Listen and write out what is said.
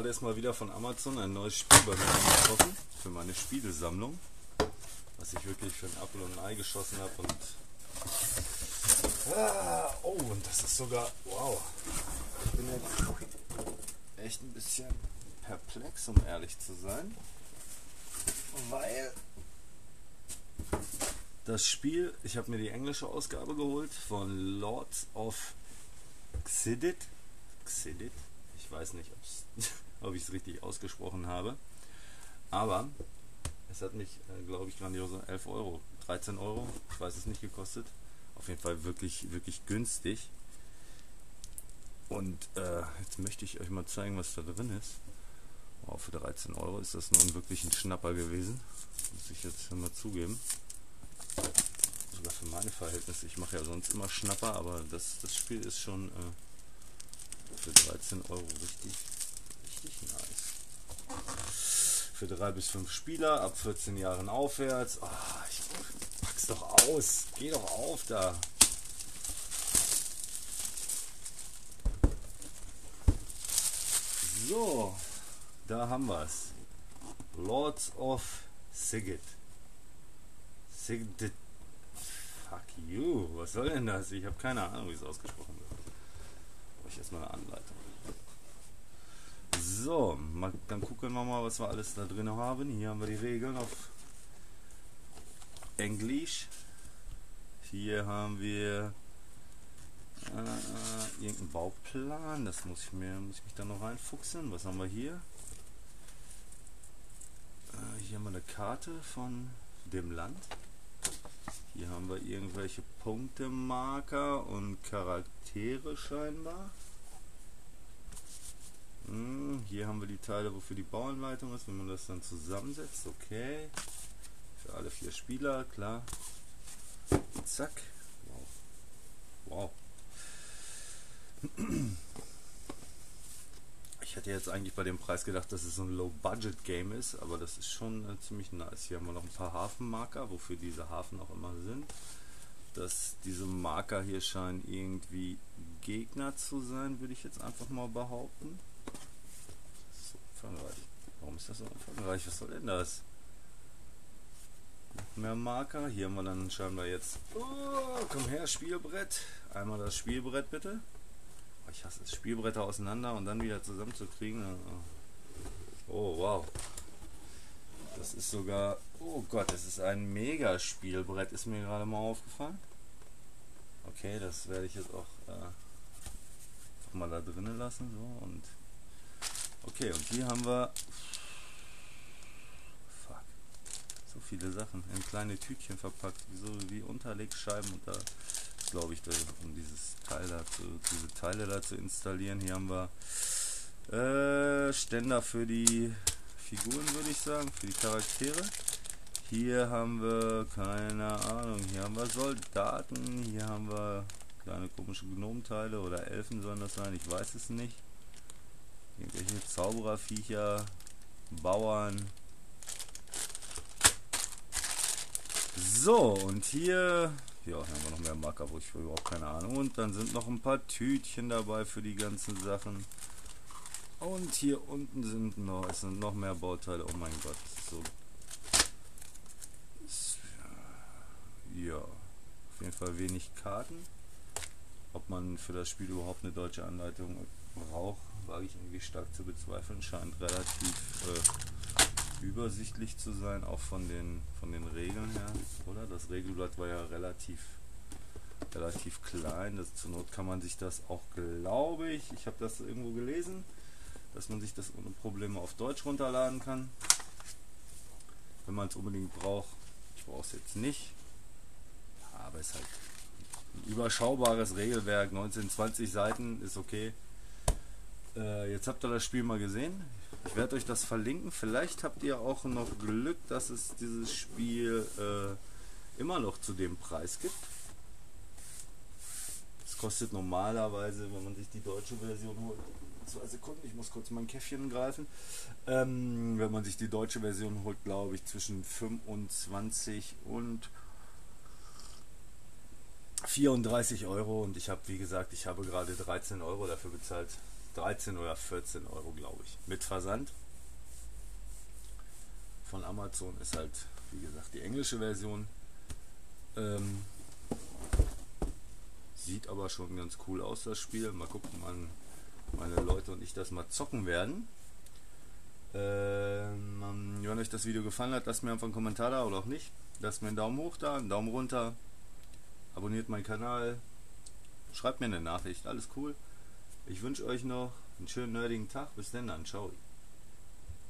Erst mal wieder von Amazon ein neues Spiel bei mir angetroffen für meine Spielesammlung, was ich wirklich für ein Apfel und ein Ei geschossen habe und ah, oh und das ist sogar wow. Ich bin jetzt echt ein bisschen perplex, um ehrlich zu sein, weil das Spiel, ich habe mir die englische Ausgabe geholt von Lords of Xidit. Xidit? Ich weiß nicht, ob ich es richtig ausgesprochen habe. Aber es hat mich, äh, glaube ich, grandiose 11 Euro, 13 Euro, ich weiß es nicht gekostet. Auf jeden Fall wirklich, wirklich günstig. Und äh, jetzt möchte ich euch mal zeigen, was da drin ist. Wow, für 13 Euro ist das nun wirklich ein Schnapper gewesen. Muss ich jetzt mal zugeben. Sogar für meine Verhältnisse. Ich mache ja sonst immer Schnapper, aber das, das Spiel ist schon äh, für 13 Euro richtig, richtig nice. Für 3 bis 5 Spieler, ab 14 Jahren aufwärts. Oh, ich pack's doch aus. Geh doch auf da. So, da haben wir es. Lords of Sigit. Sigit. Fuck you. Was soll denn das? Ich habe keine Ahnung, wie es ausgesprochen wird. Ich erstmal eine Anleitung. So, mal, dann gucken wir mal, was wir alles da drin haben. Hier haben wir die Regeln auf Englisch. Hier haben wir äh, irgendeinen Bauplan. Das muss ich mir muss ich mich da noch reinfuchsen. Was haben wir hier? Äh, hier haben wir eine Karte von dem Land. Hier haben wir irgendwelche Punktemarker und Charaktere scheinbar. Hm, hier haben wir die Teile, wofür die Bauanleitung ist, wenn man das dann zusammensetzt. Okay. Für alle vier Spieler, klar. Zack. Wow. Wow. Ich hätte jetzt eigentlich bei dem Preis gedacht, dass es so ein Low-Budget-Game ist, aber das ist schon äh, ziemlich nice. Hier haben wir noch ein paar Hafenmarker, wofür diese Hafen auch immer sind. Dass diese Marker hier scheinen irgendwie Gegner zu sein, würde ich jetzt einfach mal behaupten. So umfangreich. Warum ist das so umfangreich? Was soll denn das? mehr Marker. Hier haben wir dann scheinbar jetzt. Oh, komm her, Spielbrett. Einmal das Spielbrett bitte. Oh, ich hasse es, Spielbretter auseinander und dann wieder zusammenzukriegen. Oh, wow. Das ist sogar. Oh Gott, das ist ein Mega-Spielbrett, ist mir gerade mal aufgefallen. Okay, das werde ich jetzt auch äh, mal da drinnen lassen. So und. Okay, und hier haben wir so viele Sachen in kleine Tütchen verpackt, so wie Unterlegscheiben und da glaube ich, um dieses Teil da zu, diese Teile da zu installieren. Hier haben wir äh, Ständer für die Figuren, würde ich sagen, für die Charaktere. Hier haben wir, keine Ahnung, hier haben wir Soldaten, hier haben wir kleine komische Gnomenteile oder Elfen sollen das sein, ich weiß es nicht. Irgendwelche Zaubererviecher, Bauern, So, und hier, ja, haben wir noch mehr Marker, wo ich überhaupt keine Ahnung. Und dann sind noch ein paar Tütchen dabei für die ganzen Sachen. Und hier unten sind noch, es sind noch mehr Bauteile. Oh mein Gott, so. Ja, auf jeden Fall wenig Karten. Ob man für das Spiel überhaupt eine deutsche Anleitung braucht, wage ich irgendwie stark zu bezweifeln. Scheint relativ äh, übersichtlich zu sein, auch von den, von den Regeln her, oder? Das Regelblatt war ja relativ, relativ klein. Das, zur Not kann man sich das auch, glaube ich, ich habe das irgendwo gelesen, dass man sich das ohne Probleme auf Deutsch runterladen kann. Wenn man es unbedingt braucht. Ich brauche es jetzt nicht. Aber es ist halt ein überschaubares Regelwerk. 19, 20 Seiten ist okay. Äh, jetzt habt ihr das Spiel mal gesehen. Ich werde euch das verlinken. Vielleicht habt ihr auch noch Glück, dass es dieses Spiel äh, immer noch zu dem Preis gibt. Es kostet normalerweise, wenn man sich die deutsche Version holt, zwei Sekunden, ich muss kurz mein Käffchen greifen. Ähm, wenn man sich die deutsche Version holt, glaube ich, zwischen 25 und 34 Euro und ich habe, wie gesagt, ich habe gerade 13 Euro dafür bezahlt. 13 oder 14 Euro, glaube ich. Mit Versand. Von Amazon ist halt, wie gesagt, die englische Version. Ähm, sieht aber schon ganz cool aus, das Spiel. Mal gucken, wann meine Leute und ich das mal zocken werden. Ähm, wenn euch das Video gefallen hat, lasst mir einfach einen Kommentar da oder auch nicht. Lasst mir einen Daumen hoch da, einen Daumen runter. Abonniert meinen Kanal. Schreibt mir eine Nachricht. Alles cool. Ich wünsche euch noch einen schönen nerdigen Tag. Bis dann, dann. Ciao.